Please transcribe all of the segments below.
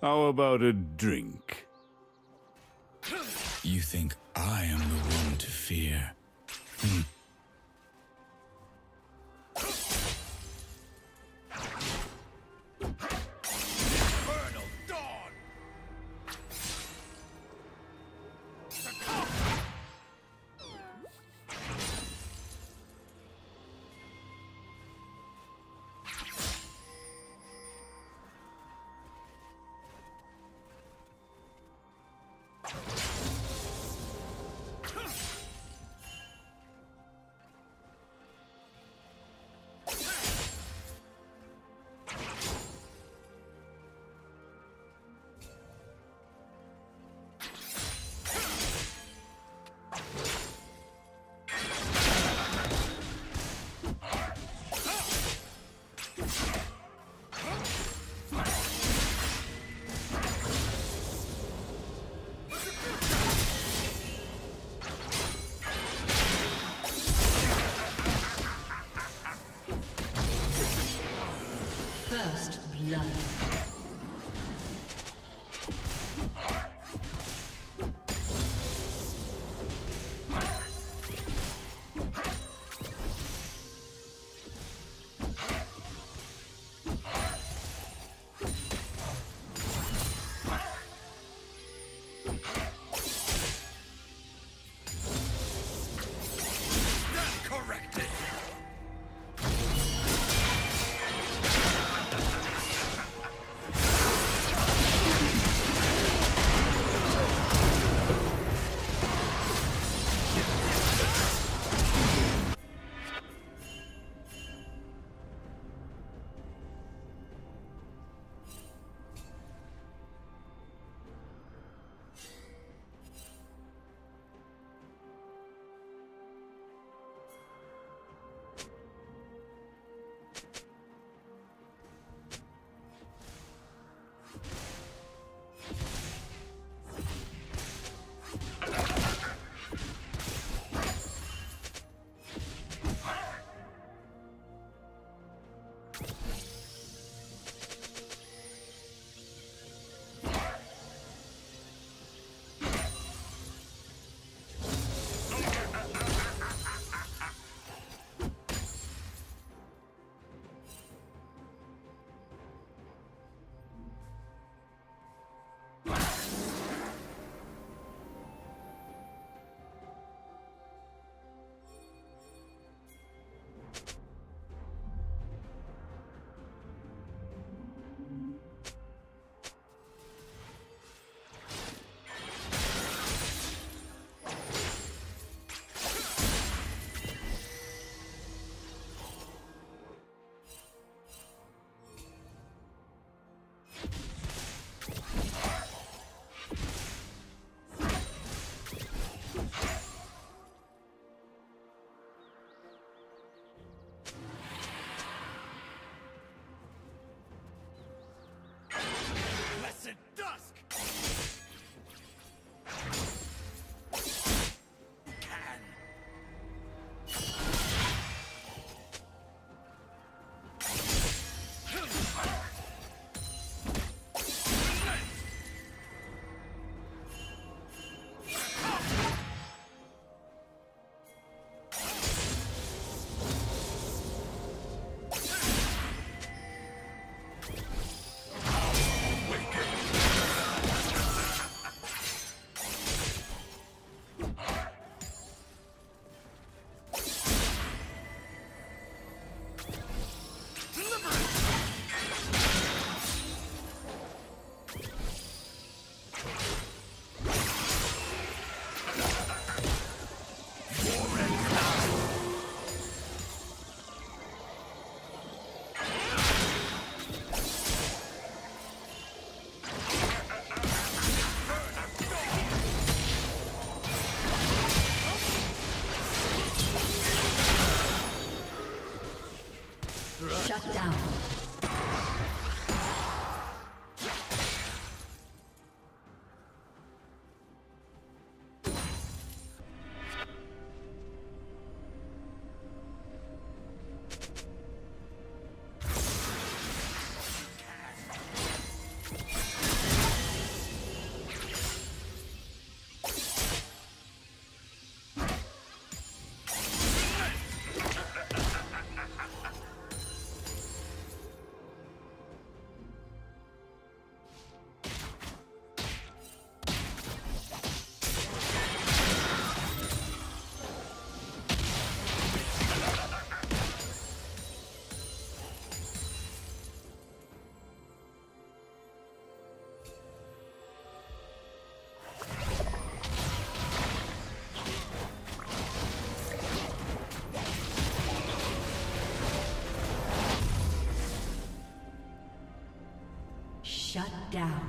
How about a drink? You think I am the one to fear? Hmm. Shut down.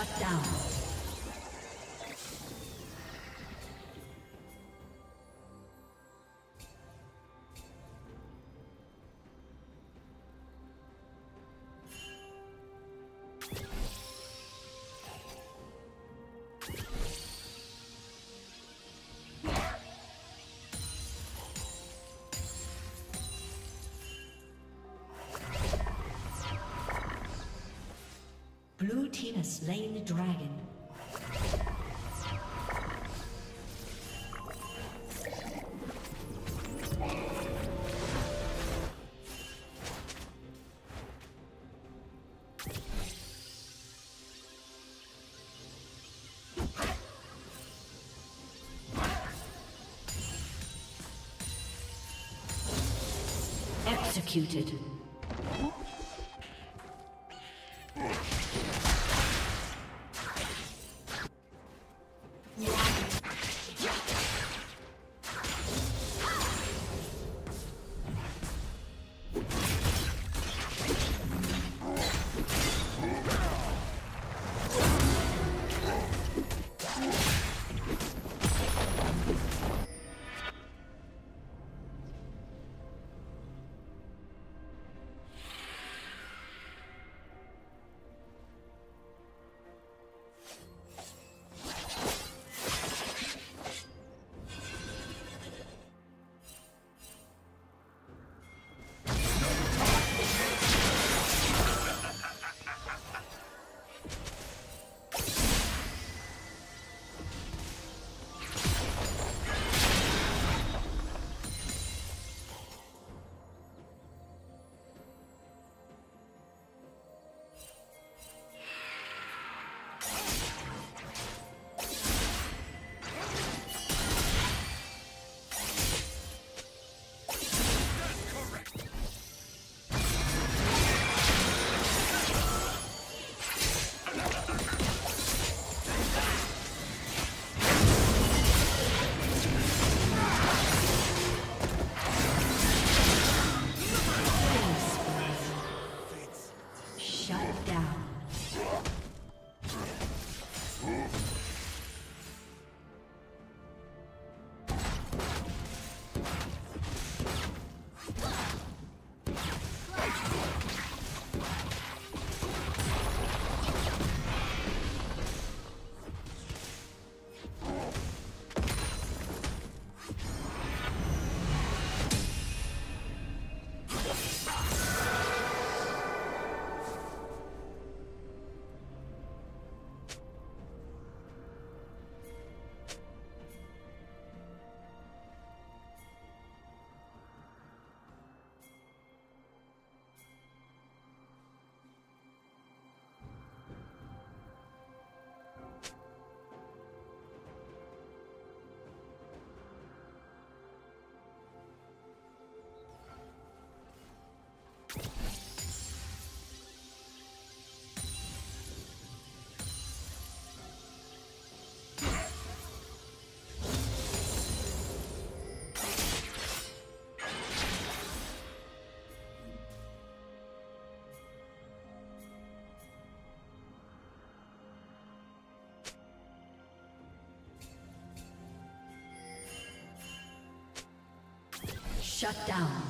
Shut down. Team has slain the dragon. Executed. Shut down.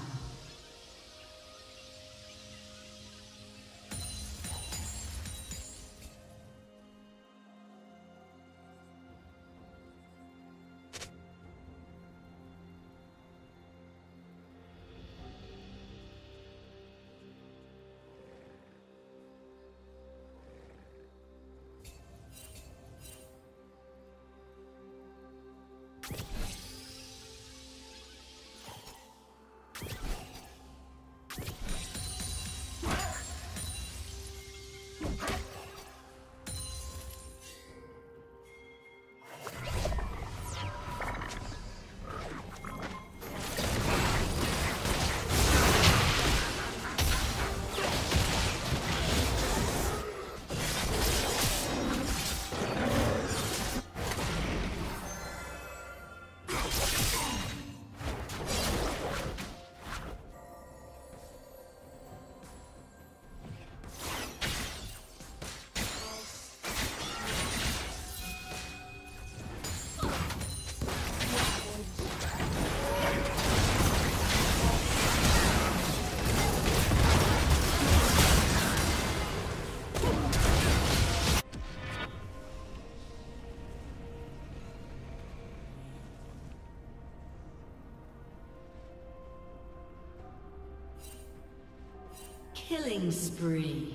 Killing spree.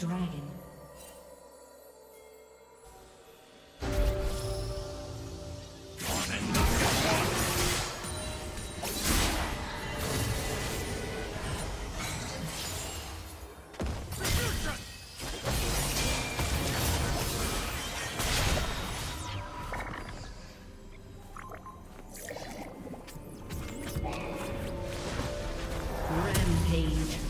Slain the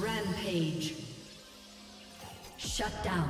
Rampage. Shut down.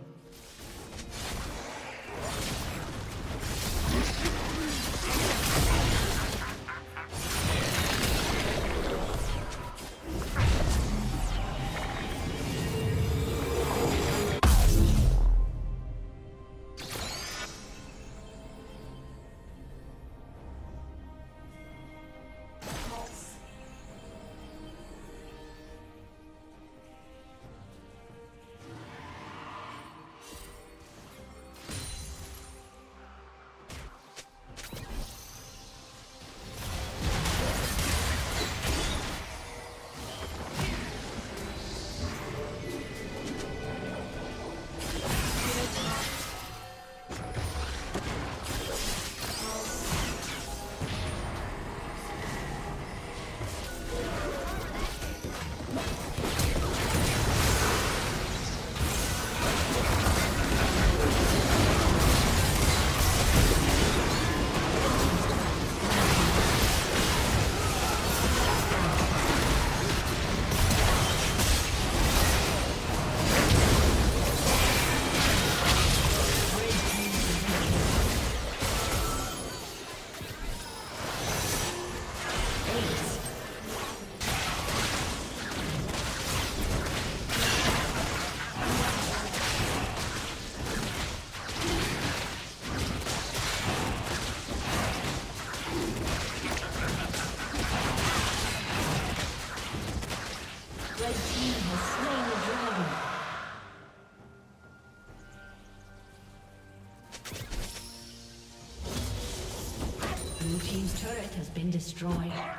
Destroyed.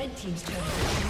Red Team's turret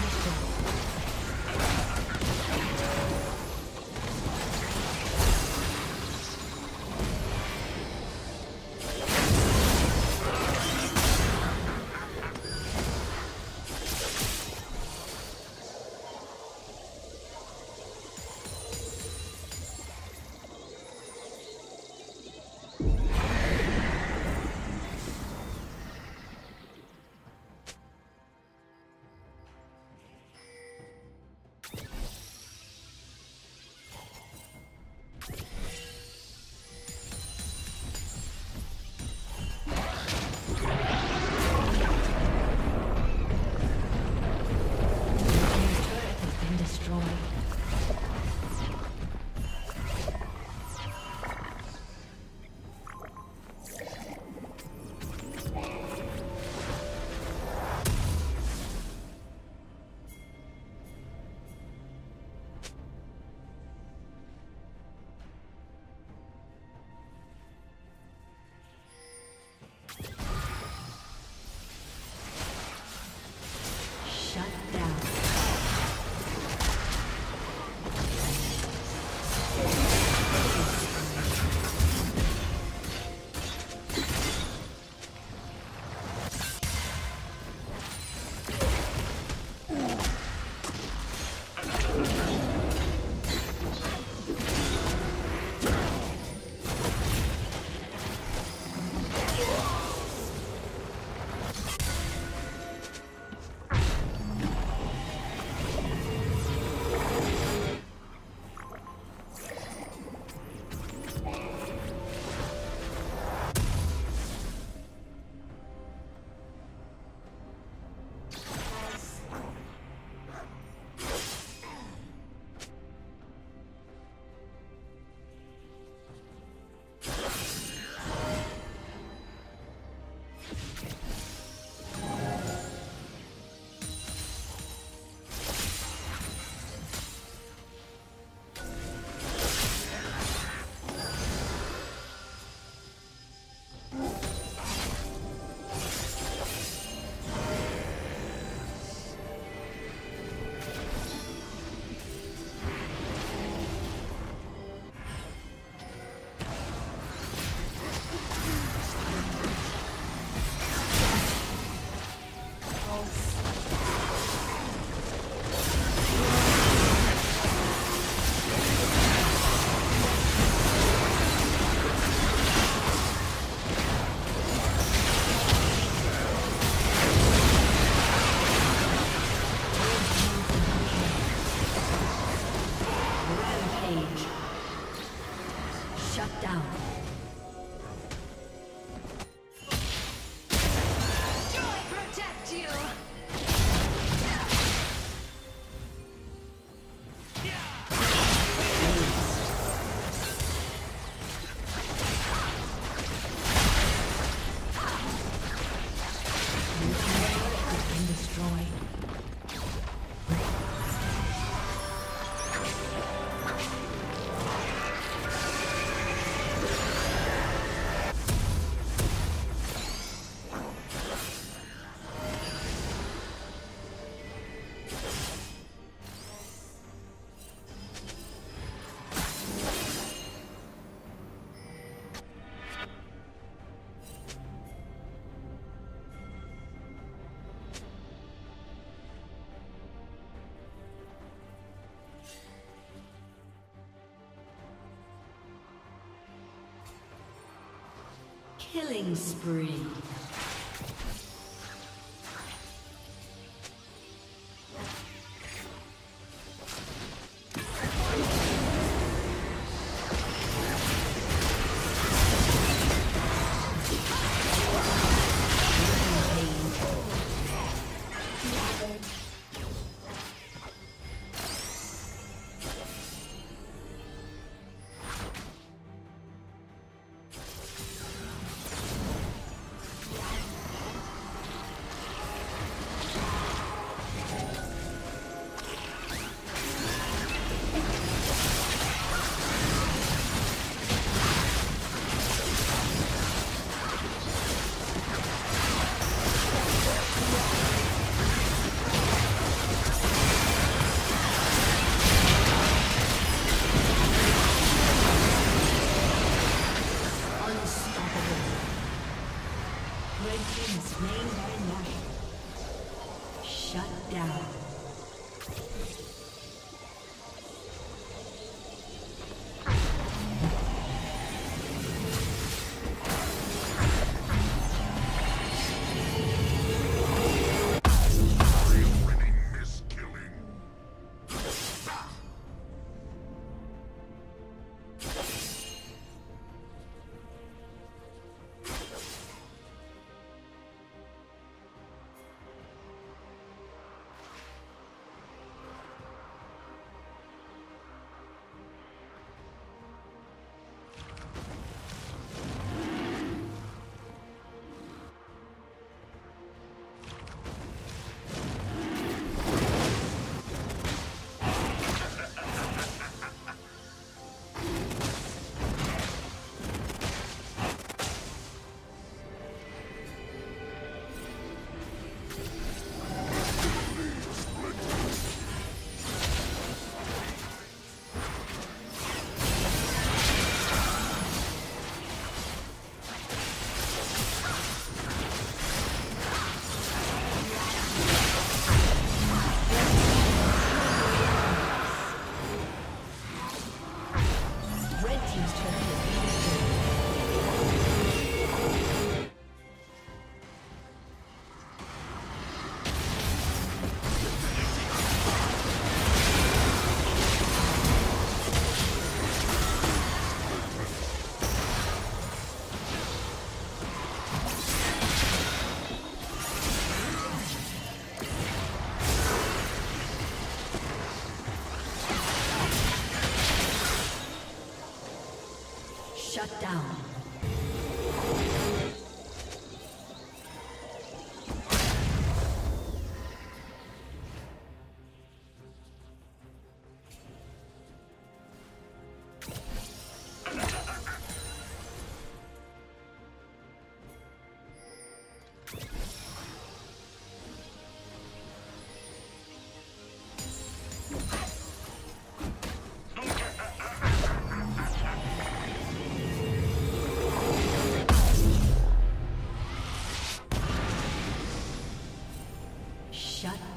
Killing spree.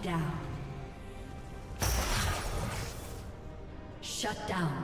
Down. Shut down.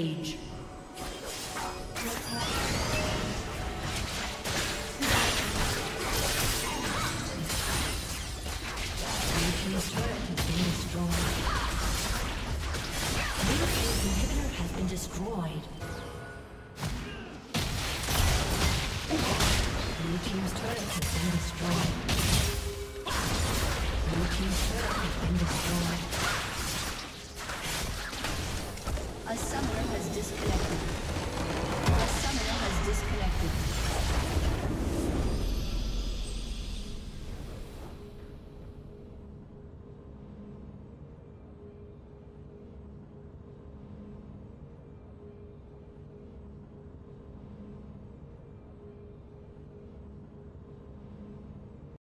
Rampage.